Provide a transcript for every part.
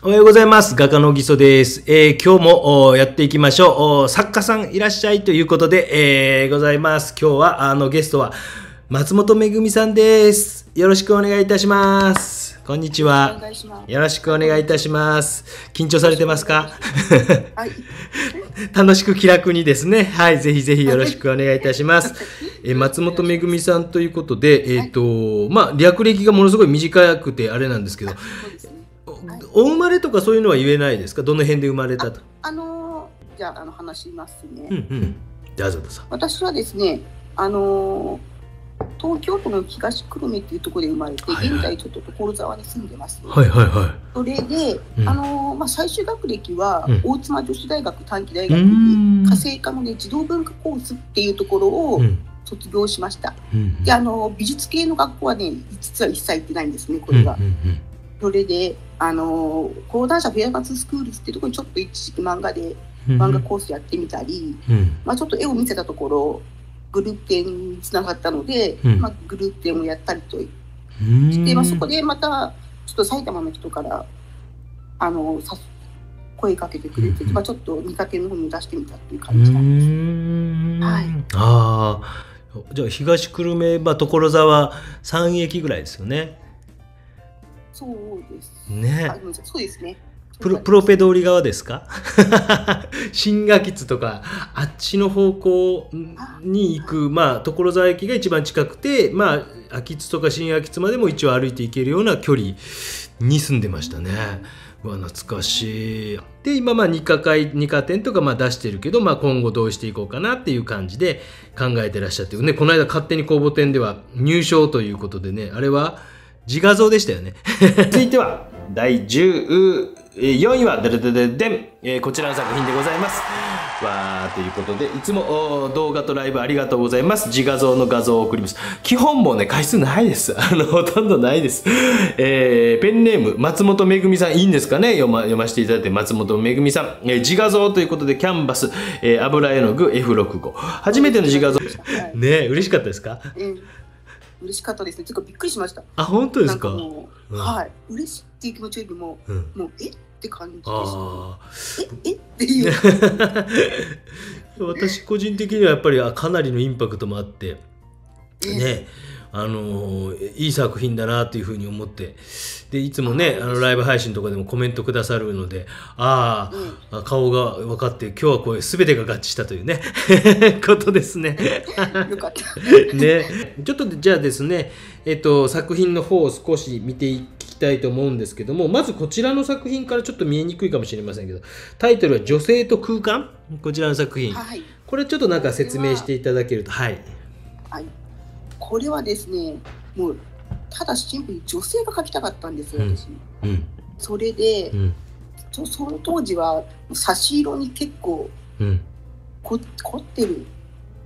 おはようございます。画家のぎそです。えー今日もおやっていきましょう。お作家さんいらっしゃいということで、えーございます。今日はあのゲストは松本めぐみさんです。よろしくお願いいたします。こんにちおは。よろしくお願いいたします。緊張されてますか？はい。楽しく気楽にですね。はい、ぜひぜひよろしくお願いいたします。えー松本めぐみさんということで、えっ、と、まあ、略歴がものすごい短くてあれなんですけど。お生まれとかそういうのは言えないですか？どの辺で生まれたと？あのーじゃああの話しますね。うんうん。どうぞどうぞ。私はですね、あのー東京都の東久留米っていうところで生まれて、はいはい現在ちょっと所沢に住んでます。はいはいはそれで、うんあのーまあ最終学歴は、うん大妻女子大学短期大い。学に家政科のね児童文化コースっていうところをうん卒業しました。うんで、あのー美術系の学校はね、実は一切行ってないんですね、これが。うんうんそれで、あのー講談社フェアマツスクールっていうところにちょっと一時期漫画でうん。漫画コースやってみたり、うん。まあ、ちょっと絵を見せたところグループ展につながったので、うん。まあ、グループ展をやったりとしうん。て、まあ、そこでまたちょっと埼玉の人からあのさ声かけてくれて、うん。まあ、ちょっと二課展の方に出してみたっていうう感じなんです。はい。ああ。じゃあ東久留米、まあ、所沢3駅ぐらいですよね。そうです。ねそうですね。プロプロペ通り側ですか？新垣津とかあっちの方向に行くまあ所沢駅が一番近くてまあ秋津とか新秋津までも一応歩いて行けるような距離に住んでましたね。うわ懐かしい。で今まあ二課会二課店とかまあ出してるけど、まあ、今後どうしていこうかなっていう感じで考えてらっしゃってねこの間勝手に公募展では入賞ということでねあれは自画像でしたよね。続いては第14位はでででででん、えーこちらの作品でございます。わーということでいつもお動画とライブありがとうございます。自画像の画像を送ります。基本もね回数ないです。あのほとんどないです。えーペンネーム松本めぐみさんいいんですかね？読ま読ませていただいて松本めぐみさん、えー自画像ということでキャンバス、えー油絵の具 F65 初めての自画像はいね嬉しかったですか？うん嬉しかったですね。ちょっとびっくりしました。あ本当ですなんかう、うん。はい、嬉しいっていう気持ちよりも、うん。もうえ？って感じです。あえ？え？っていう。あ 私個人的にはやっぱりあかなりのインパクトもあってねあのーいい作品だなというふうに思ってでいつもねあのライブ配信とかでもコメントくださるのであーあ顔が分かって今日はこれ全てが合致したというね ことですね。かった。ね、ちょっとじゃあですね、えっと、作品の方を少し見ていきたいと思うんですけどもまずこちらの作品からちょっと見えにくいかもしれませんけどタイトルは「女性と空間」こちらの作品はい。これちょっとなんか説明していただけるとはいはい。これはですね、もうただシンプルに女性が描きたかったんですよ、うん。私。うん。それでう、ん。そその当時は差し色に結構うん。こ凝ってる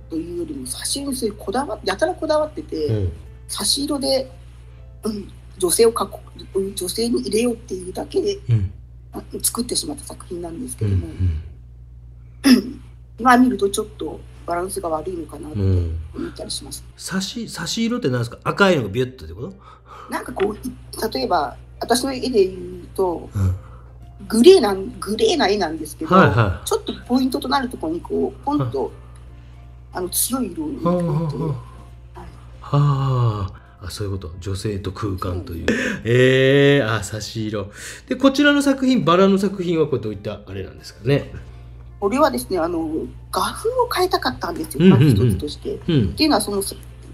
というよりも差し色にこだわやたらこだわってて、うん。差し色で、うん、女性を描くうん女性に入れようっていうだけで作ってしまった作品なんですうんけども、今見るとちょっとバランスが悪いのかなとうんうん。思ったりします。差し差し色って何ですか？赤いのがビュッとってこと、なんかこう例えば私の絵で言うとうん、グレーなんグレーな絵なんですけど、はいはちょっとポイントとなるところにこうポンと、あの強い色をいはあは入れて、あはあ。あそういうこと。女性と空間という、え。ー、あ差し色。でこちらの作品バラの作品はこれどういったあれなんですかねこれはですねあの画風を変えたかったんですよ、一つとして。っうん。ていうのはその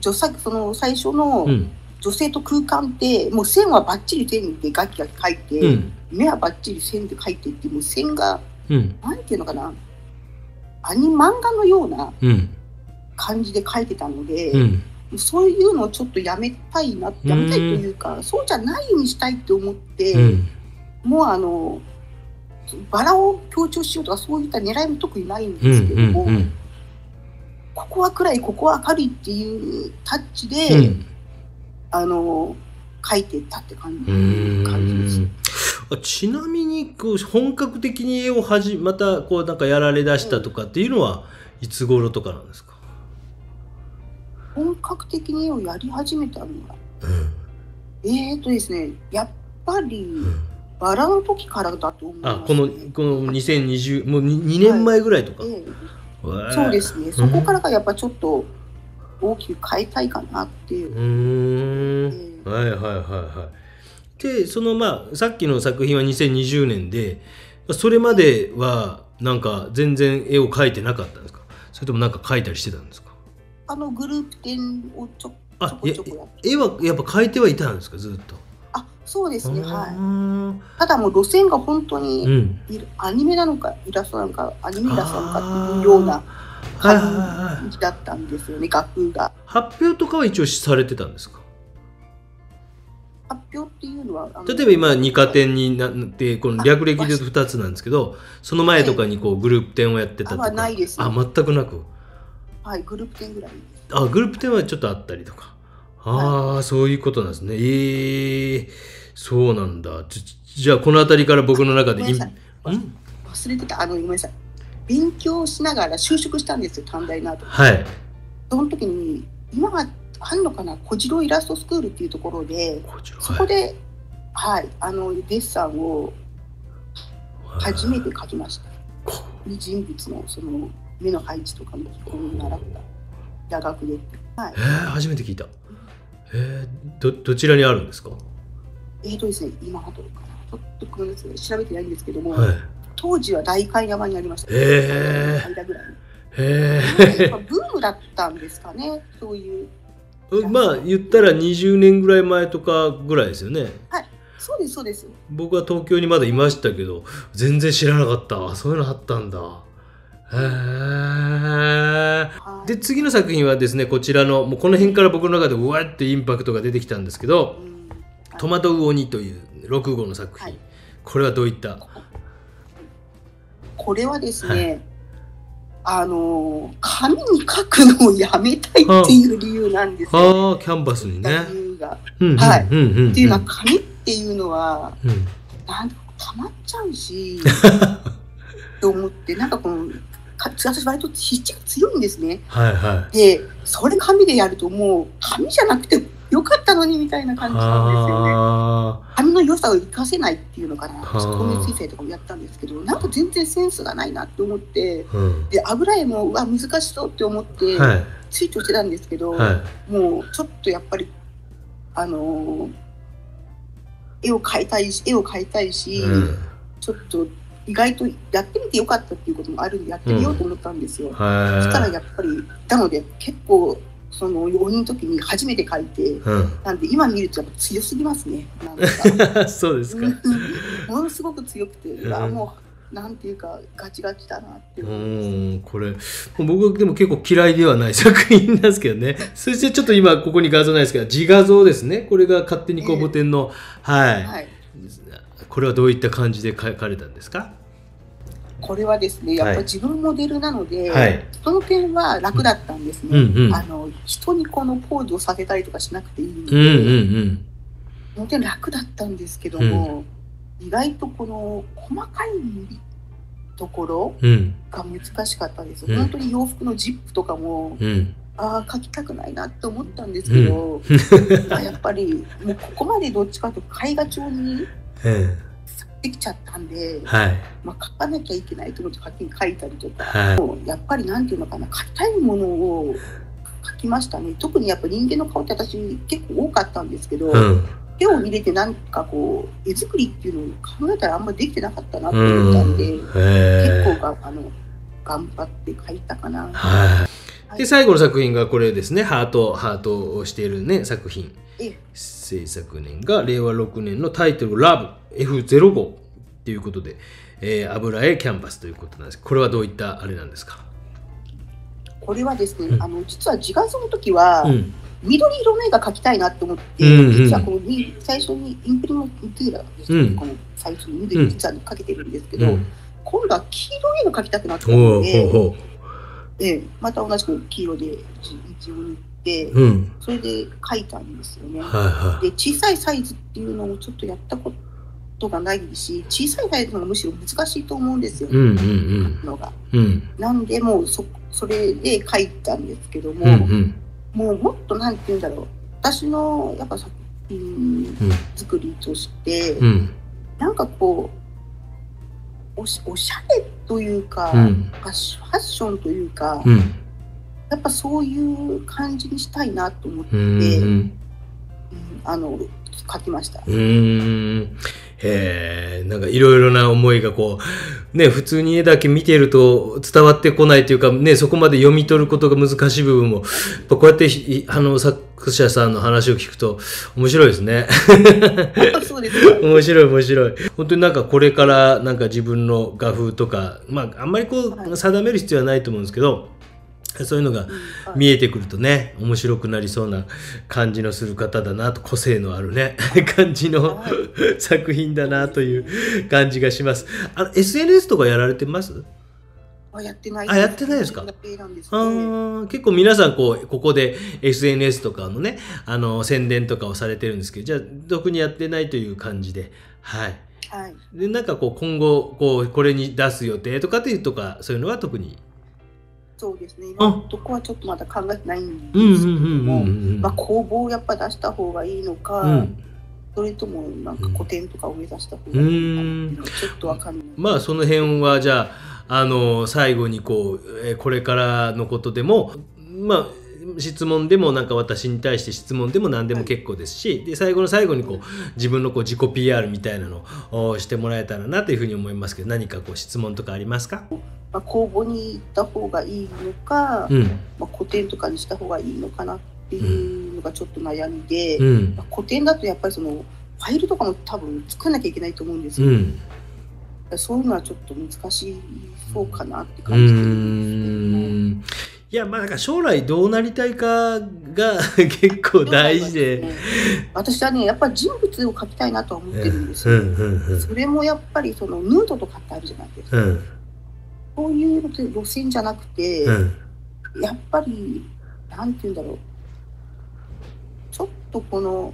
女作その最初のうん。女性と空間ってもう線はバッチリ線でガキガキ描いて、うん。目はバッチリ線で描いてってもう線がうん。なんていうのかな。アニ漫画のようなうん。感じで描いてたので、うん。そういうのをちょっとやめたいなやめたいというか、そうじゃないようにしたいって思って、うん。もうあのバラを強調しようとかそういった狙いも特にないんうんですけども、うんここは暗いここは明るいっていうタッチで、うん。あの描いてったって感じ,、うん。感じです。あちなみにこう本格的に絵をはじまたこうなんかやられだしたとかっていうのはいつ頃とかなんですか、本格的に絵をやり始めたのはうん。えーとですねやっぱりうんバラの時からだと思います、ね。あこのこの2020もう 2, 年前ぐらいとか、ええへえそうですね。そこからがやっぱちょっと大きく変えたいかなっていうう。ーんええはいはいはいはい。でそのまあさっきの作品は2020年でそれまではなんか全然絵を描いてなかったんですか？それともなんか描いたりしてたんですか？あのグループ展をちょちょあこちょこやって。絵はやっぱ描いてはいたんですか？ずっと。あ、そうですね。あはい。ーただもう路線が本当うにん。いるアニメなのかイラストなのかアニメイラストなのかっていうような感じだったんですよね。楽譜が発表とかは一応されてたんですか？発表っていうのは例えば今二課展になってこの略歴で言うと2つなんですけどその前とかにこうグループ展をやってたとかあないですあ全くなくはいグループ展ぐらい。あグループ展はちょっとあったりとかああ、そういうことなんですね。ええそうなんだ。じじゃあこの辺りから僕の中で忘れてた。あのごめんなさい。勉強しながら就職したんですよ短大の後。はい。その時に今はあんのかな？小次郎イラストスクールっていうところでそこではいあのデッサンを初めて描きました。こ人物のその目の配置とかの基本に習った座学で。はい。え。ー、初めて聞いたえー、どどちらにあるんですか？えーとですね、今はどうかな。ちょっとごめんなさい調べてないんですけども、はい当時は代官山にありました。へー間ぐらいに。へやっぱブームだったんですかね、そういう。えまあ言ったら20年ぐらい前とかぐらいですよねそうです、そうです。僕は東京にまだいましたけど全然知らなかったあそういうのあったんだで次の作品はですねこちらのもうこの辺から僕の中でうわってインパクトが出てきたんですけどうん「戸惑う鬼」という6号の作品、はい。これはどういった？これはですね、あのー紙に書くのをやめたいっていう理由なんですよ、あ。あキャンバスにね。理由が。うんうんはいってい。うのは紙っていうのはうん。なんか溜まっちゃうし と思ってなんかこのか私割と筆致が強いんですね。はいはい。でそれ紙でやるともう紙じゃなくてよかったのにみたいな感じなんですよね。あ。紙の良さを生かせないっていうのかな。はあ。透明水彩とかもやったんですけどなんか全然センスがないなって思ってあうん。で油絵もうわ難しそうって思ってはい。ツイートしてたんですけど、はい。もうちょっとやっぱりあのー絵を描いたいし絵を描いたいし、うん。ちょっと意外とやってみてよかったっていうこともあるんでやってみようと思ったんですよ。そしたらはやっぱりなので結構その4人の時に初めて描いていうん。なんで今見るとやっぱ強すぎますね。なんか。そうですか。ものすごく強くて、うん。もうなんていうかガチガチだなってう思いこれ、僕はでも結構嫌いではない作品なんですけどね。そしてちょっと今ここに画像ないですけど、自画像ですね。これが勝手に公募展の、はい、はい、これはどういった感じで描かれたんですか？これはですねやっぱ自分モデルなので、はい。その点は楽だったんですね。うん。うん。あの人にこのポーズをさせたりとかしなくていいので、うん。うん。うん。その点楽だったんですけども、意外とこの細かいところうん。が難しかったです。うん。本当に洋服のジップとかも、うん。ああ描きたくないなって思ったんですけど、まあやっぱりもうここまでどっちかというと絵画調に えできちゃったんでえ、はい。まあ、書かなきゃいけないと思って書いたりとか、はい。やっぱりなんていうのかな硬いものを書きましたね特にやっぱ人間の顔って私結構多かったんですけど、うん。手を入れてなんかこう絵作りっていうのを考えたらあんまりできてなかったなと思ったんで、うん。え結構があの頑張って書いたかな。はい。はいで、最後の作品がこれですね。ハート、ハートをしているね、作品。え制作年が令和6年のタイトル「ラブ F05」っていうことで、えー油絵キャンバスということなんです。これはどういったあれなんですか、これはですね、うん。あの実は自画像の時は、うん。緑色の絵が描きたいなと思って、うんうん実はこのに最初にインプリモンテーラですね、うん。この最初に緑実はかけてるんですけど、うん、今度は黄色い絵が描きたくなったので、ほええまた同じく黄色で一応て、ううん。それで描いたんですよね。はいはで小さいサイズっていうのもちょっとやったことがないし小さいサイズのがむしろ難しいと思うんですよ、いうんうん。のが。うん。うんなんでもうそそれで描いたんですけども、うんうん。もうもっとなんて言うんだろう。私のやっぱ作品うん。作りとして、うん。なんかこうおしおしゃれというか、うん。ファッシファッションというか、うんやっぱそういう感じにしたいなと思って、ううんんあの書きました。うえ、なんかいろいろな思いがこう、ね、普通に絵だけ見てると伝わってこないというか、ね、そこまで読み取ることが難しい部分も、こうやってひあの作者さんの話を聞くと面白いですね。そうですか。面白い面白い。本当になんかこれからなんか自分の画風とか、まああんまりこはう定める必要はないと思うんですけど、そういうのが見えてくるとね面白くなりそうな感じのする方だなと個性のあるね 感じのは作品だなという感じがします。あの SNS とかやられてます？あやってないあやってないですか？あね。ー結構皆さんこうここで SNS とかのねあの宣伝とかをされてるんですけどじゃあ特にやってないという感じではい。はい。でなんかこう今後こうこれに出す予定とかっていうとかそういうのは特にそうですね。今のとこはちょっとまだ考えてないんですけど。も、工房をやっぱ出した方がいいのか、うん。それともなんか古典とかを目指した方がいいのかちょっとわかんない。まあその辺はじゃああの最後にこうえーこれからのことでもまあ質問でもなんか私に対して質問でも何でも結構ですしで最後の最後にこう自分のこう自己 PR みたいなのをしてもらえたらなというふうに思いますけど何かこう質問とかありますか？まあ、工房に行った方がいいのか、うん。まあ、古典とかにした方がいいのかなっていうのがちょっと悩みで、うん。まあ、古典だとやっぱりそのファイルとかも多分作らなきゃいけないと思うんですよ。うん。そういうのはちょっと難しそうかなってう感じてるんですけども。んいやまあなんか将来どうなりたいかが 結構大事で。私はねやっぱり人物を描きたいなとは思ってるんですよ、うんうんうんそれもやっぱりそのヌードとかってあるじゃないですか、うん。そういう路線じゃなくて、うん。やっぱりなんて言うんだろう。ちょっとこの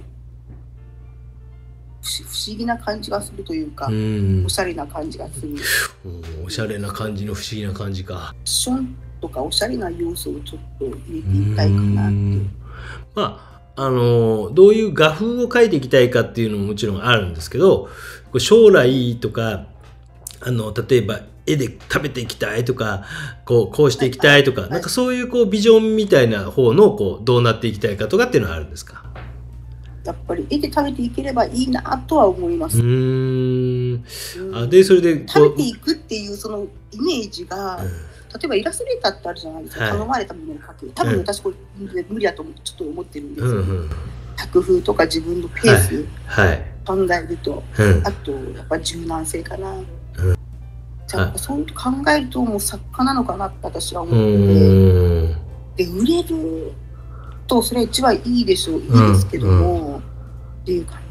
不思議な感じがするというか、うん。おしゃれな感じがする。フおおしゃれな感じの不思議な感じか。ションとかおしゃれな要素をちょっと入れてみたいかなって。いうまああのどういう画風を描いていきたいかっていうのももちろんあるんですけど将来とかあの例えば絵で食べていきたいとかこうこうしていきたいとか、はい。なんかそういうこうビジョンみたいな方のこうどうなっていきたいかとかっていうのはあるんですか？やっぱり絵で食べていければいいなとは思います、うーん。うん。あでそれでこう食べていくっていうそのイメージが、うん例えばイラストレーターってあるじゃないですか、はい。頼まれたものを描く。多分私これ無理だと思ってちょっと思ってるんですよ、うんうん作風とか自分のペース。はい。考えると、うん。あとやっぱ柔軟性かな、ん。じゃあそう考えるともう作家なのかなって私は思うってで売れるとそれは一番いいでしょう。いいですけども、っていう感じ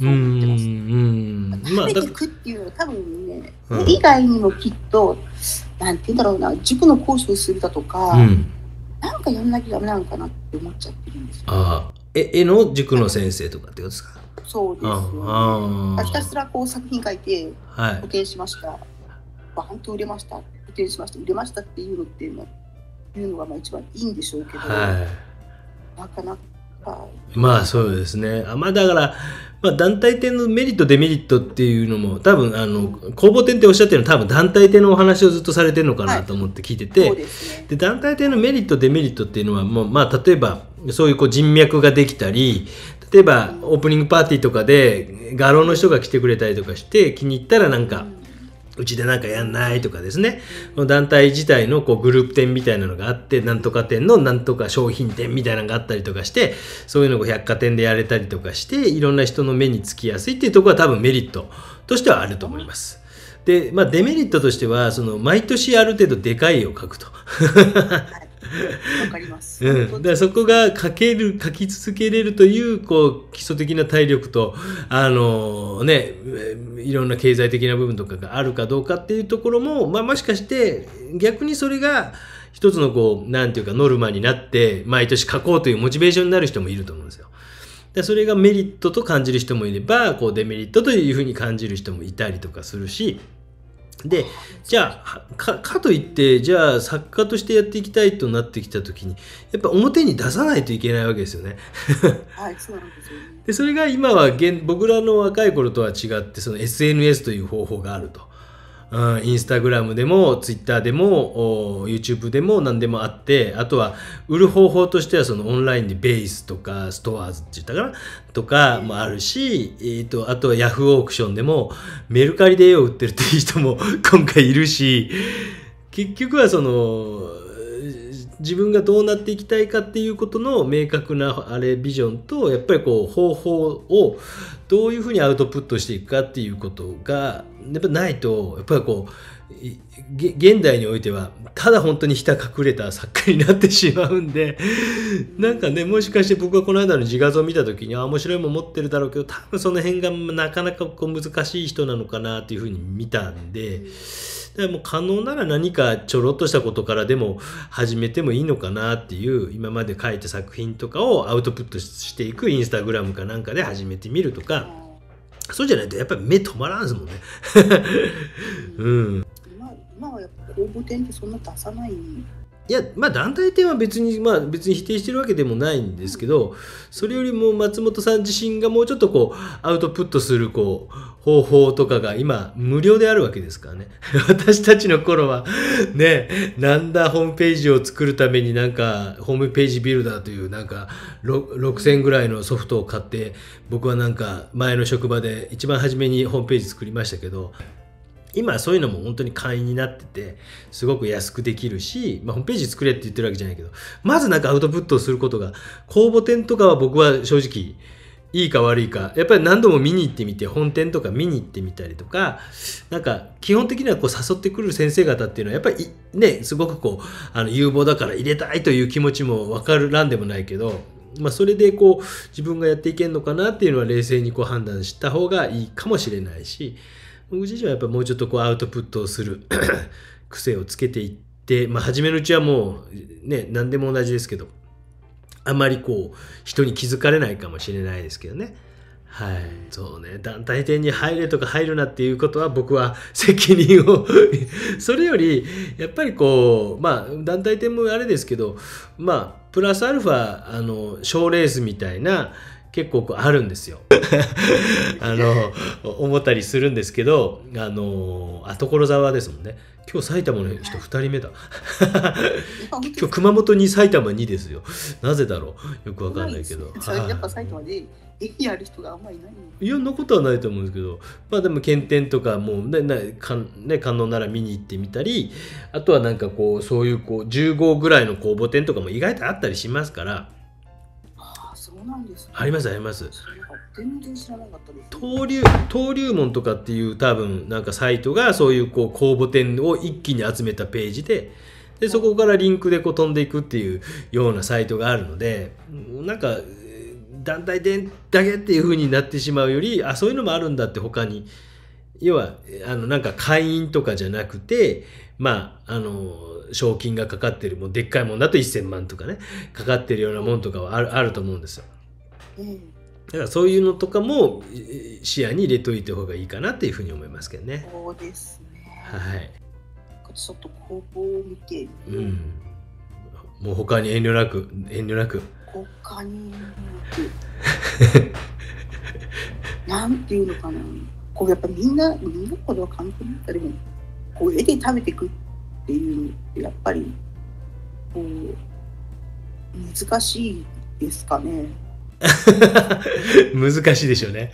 うそう思ってます。食べていくっていうのは多分ね、うん。以外にもきっとなんて言うんだろうな塾の講師をするだとか、うんなんかやんなきゃダメなのかなって思っちゃってるんですよ。え絵の塾の先生とかってことですか？そうです、ね。ひたすらこう作品書いてはい補填しました。バーンと売れました。補填しました。売れましたっていうのっていうのはいうのがまあ一番いいんでしょうけど、はなかなかいまあそうですねあまあだから、まあ、団体店のメリットデメリットっていうのも多分あの公募店っておっしゃってるのは多分団体店のお話をずっとされてるのかなと思って聞いてて、そうですね。で団体店のメリットデメリットっていうのはもう、まあ、例えばそういうこう人脈ができたり例えばオープニングパーティーとかで画廊の人が来てくれたりとかして気に入ったらなんかうちでなんかやんないとかですね団体自体のこうグループ店みたいなのがあってなんとか店のなんとか商品店みたいなのがあったりとかしてそういうのを百貨店でやれたりとかしていろんな人の目につきやすいっていうところは多分メリットとしてはあると思います。で、まあ、デメリットとしてはその毎年ある程度でかい絵を描くと。はい。わかります。うん、だからそこが書ける書き続けれるというこう基礎的な体力とあのねえーいろんな経済的な部分とかがあるかどうかっていうところも、まあ、もしかして逆にそれが一つのこうなんていうかノルマになって毎年書こうというモチベーションになる人もいると思うんですよ。でそれがメリットと感じる人もいればこうデメリットというふうに感じる人もいたりとかするしでじゃあかかといってじゃあ作家としてやっていきたいとなってきた時にやっぱ表に出さないといけないわけですよね。はい、そうなんですよね。でそれが今は現僕らの若い頃とは違ってその SNS という方法があると。うん、インスタグラムでもツイッターでも YouTube でも何でもあってあとは売る方法としてはそのオンラインでベースとかストアーズって言ったかな？とかもあるし、えー、とあとはヤフーオークションでもメルカリで絵を売ってるっていう人も今回いるし結局はその自分がどうなっていきたいかっていうことの明確なあれビジョンとやっぱりこう方法をどういうふうにアウトプットしていくかっていうことがやっぱないとやっぱりこう現代においてはただ本当にひた隠れた作家になってしまうんで なんかねもしかして僕がこの間の自画像を見た時にあ面白いもん持ってるだろうけど多分その辺がなかなかこう難しい人なのかなっていうふうに見たんで。でも可能なら何かちょろっとしたことからでも始めてもいいのかなっていう今まで書いた作品とかをアウトプットしていくインスタグラムかなんかで始めてみるとか。そうじゃないとやっぱり目止まらんですもんね。うん、今今はやっぱ公募展ってそんな出さないいやまあ団体店は別にまあ別に否定してるわけでもないんですけどそれよりも松本さん自身がもうちょっとこうアウトプットするこう方法とかが今無料であるわけですからね。私たちの頃はねなんだホームページを作るためになんかホームページビルダーというなんか6000ぐらいのソフトを買って僕はなんか前の職場で一番初めにホームページ作りましたけど今そういうのも本当に会員になっててすごく安くできるし、まあ、ホームページ作れって言ってるわけじゃないけどまずなんかアウトプットをすることが公募店とかは僕は正直いいか悪いかやっぱり何度も見に行ってみて本店とか見に行ってみたりとかなんか基本的にはこう誘ってくる先生方っていうのはやっぱりねすごくこうあの有望だから入れたいという気持ちも分かるらんでもないけどまあ、それでこう自分がやっていけるのかなっていうのは冷静にこう判断した方がいいかもしれないし僕自身はやっぱもうちょっとこうアウトプットをする 癖をつけていって、まあ、初めのうちはもうね何でも同じですけどあまりこう人に気づかれないかもしれないですけどね。はい、そうね団体店に入れとか入るなっていうことは僕は責任を それよりやっぱりこうまあ団体店もあれですけどまあプラスアルファあの賞レースみたいな結構あるんですよ。あの思ったりするんですけどあのあ所沢ですもんね。今日埼玉の人2人目だ。今日熊本に埼玉2ですよ。なぜだろう？よくわかんないけど。やっぱ埼玉でやる人があんまりいないいやんなことはないと思うんですけど。まあでも検点とかもねねかね観音なら見に行ってみたりあとはなんかこうそういうこう15ぐらいの公募点とかも意外とあったりしますからなんですね。ありますあります。全然知らなかったです、登竜登竜門とかっていう多分なんかサイトがそういうこう公募展を一気に集めたページででそこからリンクでこう飛んでいくっていうようなサイトがあるのでなんか団体店だけっていう風になってしまうよりあそういうのもあるんだって他に要はあのなんか会員とかじゃなくてまああの賞金がかかってるもうでっかいもんだと1000万とかねかかってるようなもんとかはあるあると思うんですよ。だからそういうのとかも視野に入れといた方がいいかなっていうふうに思いますけどね。そうですね。はい。ちょっと工房を見て、うん。もう他に遠慮なく遠慮なく。他に なんていうのかな。こうやっぱみんなみんなほどは関係なったりもこう絵で食べていくっていうのやっぱりこう難しいですかね。難しいでしょうね。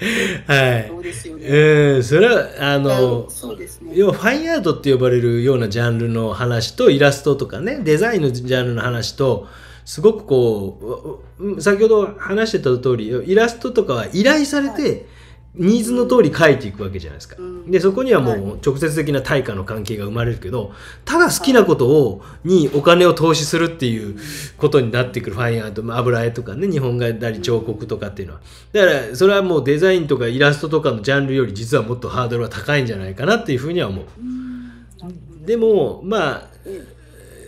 はい。そうですよね。うん、それは、あの、そうですね。要はファインアートって呼ばれるようなジャンルの話とイラストとかね、デザインのジャンルの話と、すごくこう、先ほど話してた通り、イラストとかは依頼されて、ニーズの通り書いていくわけじゃないですか。でそこにはもう直接的な対価の関係が生まれるけどただ好きなことをにお金を投資するっていうことになってくる。ファインアート油絵とかね日本画なり彫刻とかっていうのは。だからそれはもうデザインとかイラストとかのジャンルより実はもっとハードルは高いんじゃないかなっていうふうには思う。でもまあ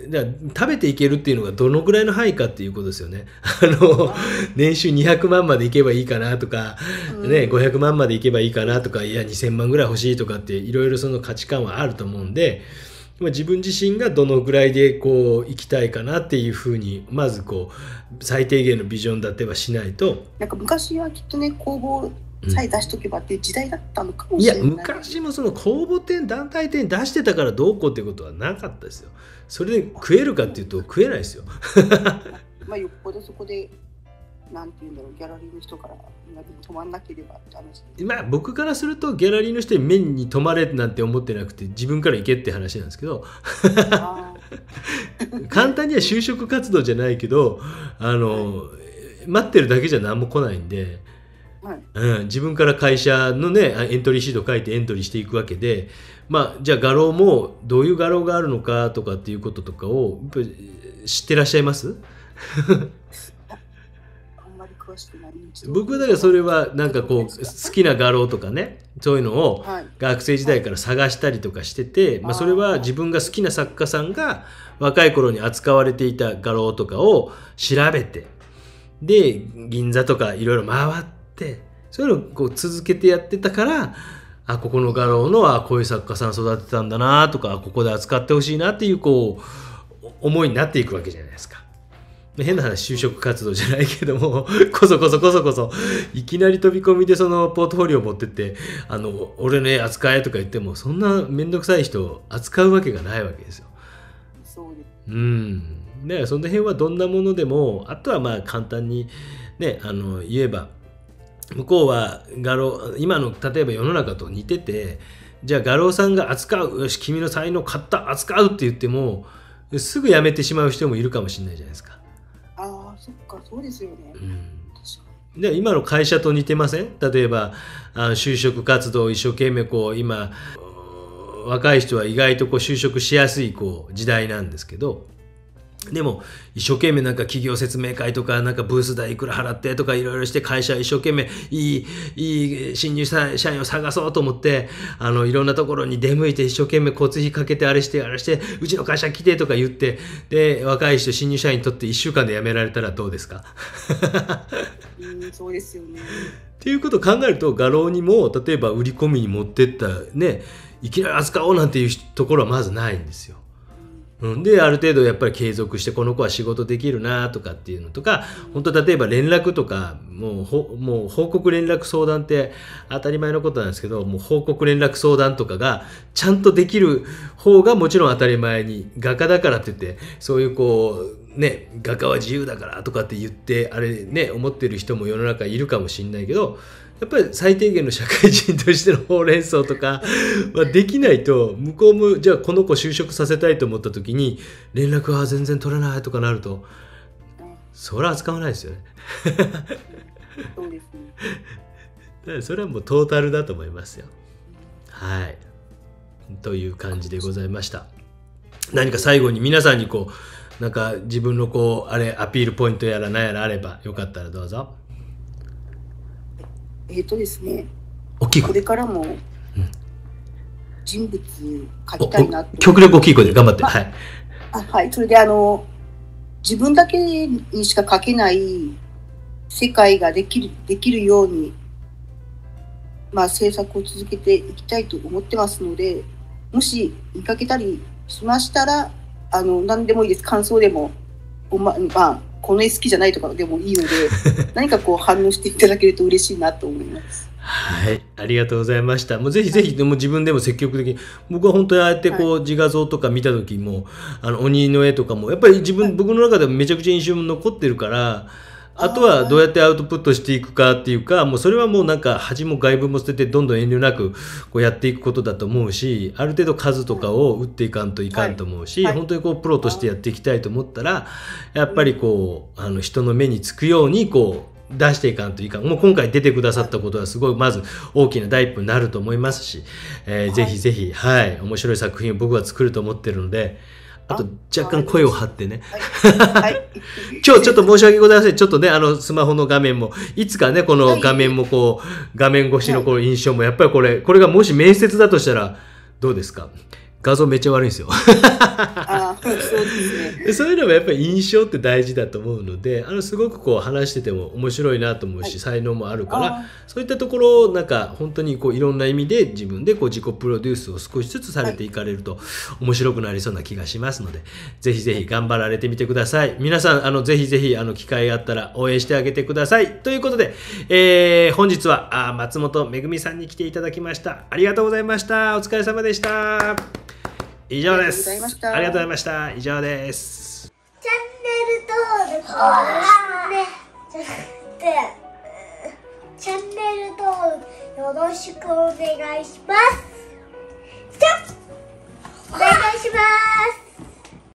だから食べていけるっていうのがどのぐらいの範囲かっていうことですよね。あの年収200万までいけばいいかなとか、うんね、500万までいけばいいかなとかいや2000万ぐらい欲しいとかっていろいろその価値観はあると思うんで、まあ、自分自身がどのぐらいでこう生きたいかなっていうふうにまずこう最低限のビジョン立てはしないとなんか昔はきっとね工房さえ出しとけばっていう時代だったのかもいやしれない。昔もその公募店団体店出してたからどうこうっていうことはなかったですよ。それで食えるかっていうと食えないですよ。まあよっぽどそこでなんていうんだろうギャラリーの人から止まんなければって話。まあ僕からするとギャラリーの人に目に留まれなんて思ってなくて自分から行けって話なんですけどあ 簡単には就職活動じゃないけどあの待ってるだけじゃ何も来ないんで、ーはい。うん、自分から会社のねあエントリーシート書いてエントリーしていくわけでまあじゃあ画廊もどういう画廊があるのかとかっていうこととかを知ってらっしゃいます？僕はだからそれはなんかこう好きな画廊とかねそういうのをはい。学生時代から探したりとかしてて、まあ、それは自分が好きな作家さんが若い頃に扱われていた画廊とかを調べてで銀座とかいろいろ回ってそういうのをこう続けてやってたからあここの画廊のあこういう作家さん育てたんだなとかここで扱ってほしいなっていうこう思いになっていくわけじゃないですか。変な話就職活動じゃないけども こそこそこそこそいきなり飛び込みでそのポートフォリオを持ってってあの俺の絵扱えとか言ってもそんな面倒くさい人を扱うわけがないわけですよ。そうです。うん。だからその辺はどんなものでもあとはまあ簡単にねあの言えば向こうは画廊今の例えば世の中と似ててじゃあ画廊さんが扱うよし君の才能買った扱うって言ってもすぐ辞めてしまう人もいるかもしれないじゃないですか。ああ、そっか、そうですよね。うん。で今の会社と似てません？例えばあの就職活動を一生懸命こう今若い人は意外とこう就職しやすいこう時代なんですけどでも一生懸命なんか企業説明会とかなんかブース代いくら払ってとかいろいろして会社一生懸命いいいい新入社社員を探そうと思ってあのいろんなところに出向いて一生懸命交通費かけてあれしてあれしてうちの会社来てとか言ってで若い人新入社員にとって1週間で辞められたらどうですか？うん、そうですよね。っていうことを考えると画廊にも例えば売り込みに持ってったねいきなり扱おうなんていうところはまずないんですよ。うん、である程度やっぱり継続してこの子は仕事できるなとかっていうのとか本当例えば連絡とかもうほもう報告連絡相談って当たり前のことなんですけどもう報告連絡相談とかがちゃんとできる方がもちろん当たり前に画家だからって言ってそういうこうね画家は自由だからとかって言ってあれね思ってる人も世の中いるかもしれないけどやっぱり最低限の社会人としてのほうれん草とか はできないと向こうもじゃあこの子就職させたいと思った時に連絡は全然取れないとかなるとうんそれは扱わないですよね。そうですね。それはもうトータルだと思いますよ。はい。という感じでございました。何か最後に皆さんにこうなんか自分のこうあれアピールポイントやら何やらあればよかったらどうぞ。えっ、とですね、大きい声これからも人物書きたいなと。極力大きい声で頑張って。はい。あはい、それであの自分だけにしか書けない世界ができるできるように、まあ、制作を続けていきたいと思ってますのでもし見かけたりしましたらあの何でもいいです感想でもおま、まあ、この絵好きじゃないとかでもいいので 何かこう反応していただけると嬉しいなと思います。はい、ありがとうございました。もうぜひぜひ、でも自分でも積極的に、僕は本当にああやってこう、自画像とか見た時も、あの鬼の絵とかも、やっぱり自分、はい僕の中でもめちゃくちゃ印象に残ってるから、あとはどうやってアウトプットしていくかっていうか、もうそれはもうなんか恥も外部も捨ててどんどん遠慮なくこうやっていくことだと思うし、ある程度数とかを打っていかんといかんと思うし、はいはい本当にこうプロとしてやっていきたいと思ったら、やっぱりこう、あの人の目につくようにこう、出していかんといかん。もう今回出てくださったことはすごいまず大きな第一歩になると思いますし、えぜひぜひ、はい、面白い作品を僕は作ると思ってるので、あとあ若干声を張ってね、はい、はい、今日ちょっと申し訳ございません。ちょっとね、あの、スマホの画面も、いつかね、この画面もこう、画面越しのこの印象も、やっぱりこれ、これがもし面接だとしたら、どうですか？画像めっちゃ悪いんですよ。あそうですね。でそういうのもやっぱり印象って大事だと思うのであのすごくこう話してても面白いなと思うし、はい。才能もあるからあそういったところをなんか本当にこういろんな意味で自分でこう自己プロデュースを少しずつされていかれると面白くなりそうな気がしますので、ぜひぜひ頑張られてみてください。皆さんあのぜひぜひあの機会があったら応援してあげてください。ということで、えー本日はあ松本めぐみさんに来ていただきました。ありがとうございました。お疲れ様でした以上です。ありがとうございました。以上です。チャンネル登録ねじゃなくてチャンネル登録よろしくお願いします。じゃお願いします。